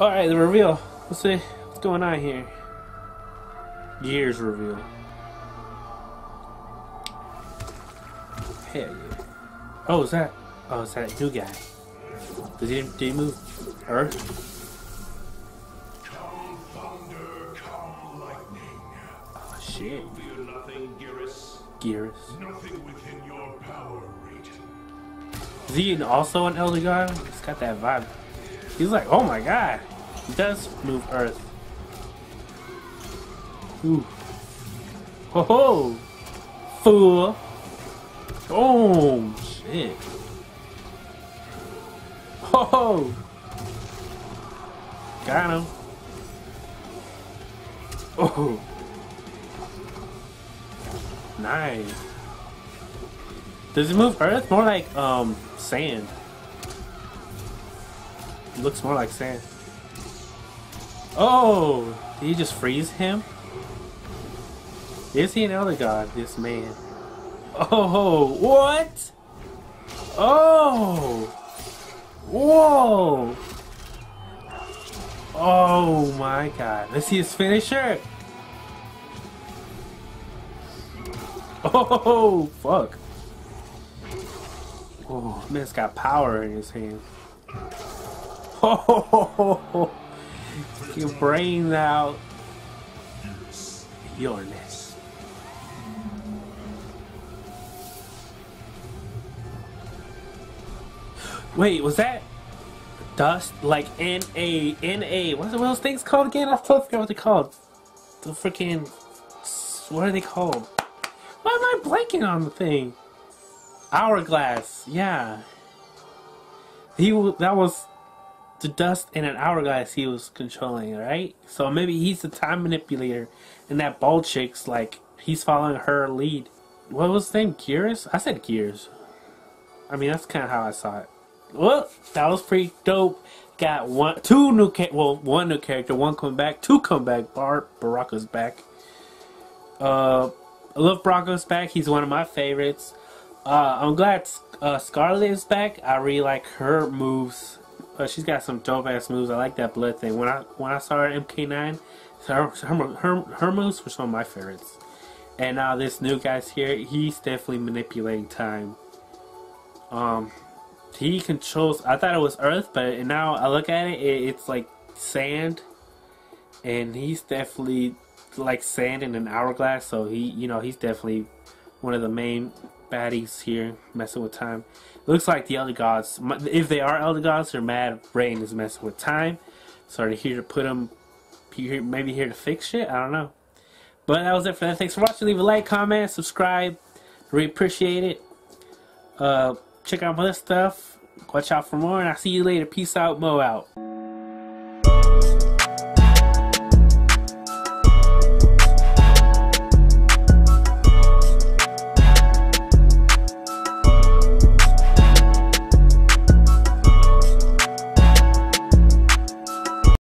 Alright, the reveal. Let's see what's going on here. Gears reveal. Hell yeah. Oh, is that? Oh, is that new guy? Did he, did he move Earth? Oh, shit. Fear nothing, Geras. Gears. Nothing within your power, Raiden. Is he also an Elder God? He's got that vibe. He's like, oh my god. He does move Earth. Ooh. Ho ho! Fool! Oh, shit. Ho ho! Got him. Oh. Nice. Does it move earth? More like, um, sand. Looks more like sand. Oh! Did he just freeze him? Is he an elder god, this man? Oh, what? Oh! Whoa! Oh my god. Let's see his finisher! Oh, fuck. Oh, man's got power in his hand. Oh, your brain out. Your nest. Wait, was that dust? Like N A N A? What's what those things called again? I totally forgot what they're called. The freaking what are they called? Why am I blanking on the thing? Hourglass. Yeah. He that was the dust in an hourglass he was controlling, right? So maybe he's the time manipulator, and that bald chick's like he's following her lead. What was his name? Gears? I said Gears. I mean, that's kind of how I saw it. Well, that was pretty dope. Got one, two new, ca- well, one new character, one come back, two come back. Bar Baraka's back. Uh, I love Baraka's back. He's one of my favorites. Uh, I'm glad uh, Skarlet is back. I really like her moves. Uh, she's got some dope ass moves. I like that blood thing. When I when I saw her MK9, her her her, her moves were some of my favorites. And now this new guy's here. He's definitely manipulating time. Um, he controls. I thought it was Earth, but now I look at it, it it's like sand, and he's definitely like sand in an hourglass. So he, you know, he's definitely one of the main baddies here, messing with time. Looks like the Elder Gods, if they are Elder Gods, they're mad. Rain is messing with time, so they're here to put them, maybe here to fix shit. I don't know. But that was it for that. Thanks for watching. Leave a like, comment, subscribe. Really appreciate it. Uh, check out my other stuff. Watch out for more, and I'll see you later. Peace out. Mo out.